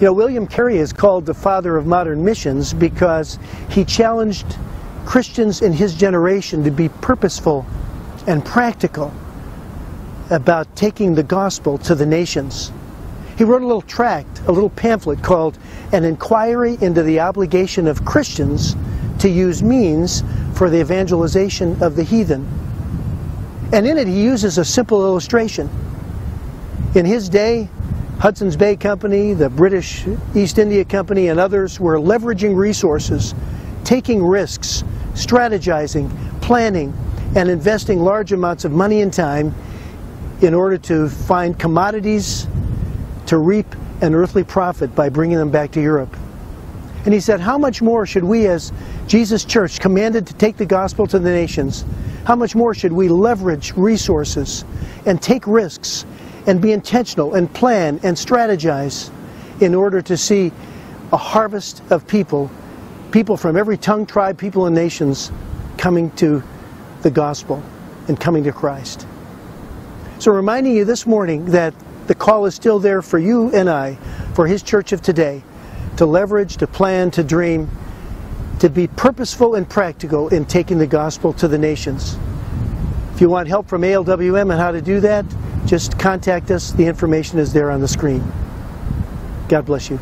You know, William Carey is called the father of modern missions because he challenged Christians in his generation to be purposeful and practical about taking the gospel to the nations. He wrote a little tract, a little pamphlet called An Inquiry into the Obligation of Christians to Use Means for the Evangelization of the Heathen. And in it he uses a simple illustration. In his day, Hudson's Bay Company, the British East India Company, and others were leveraging resources, taking risks, strategizing, planning, and investing large amounts of money and time in order to find commodities to reap an earthly profit by bringing them back to Europe. And he said, How much more should we, as Jesus Church, commanded to take the gospel to the nations, how much more should we leverage resources and take risks and be intentional and plan and strategize in order to see a harvest of people, people from every tongue, tribe, people, and nations coming to the gospel and coming to Christ. So, reminding you this morning that the call is still there for you and I, for His church of today, to leverage, to plan, to dream, to be purposeful and practical in taking the gospel to the nations. If you want help from ALWM on how to do that, just contact us. The information is there on the screen. God bless you.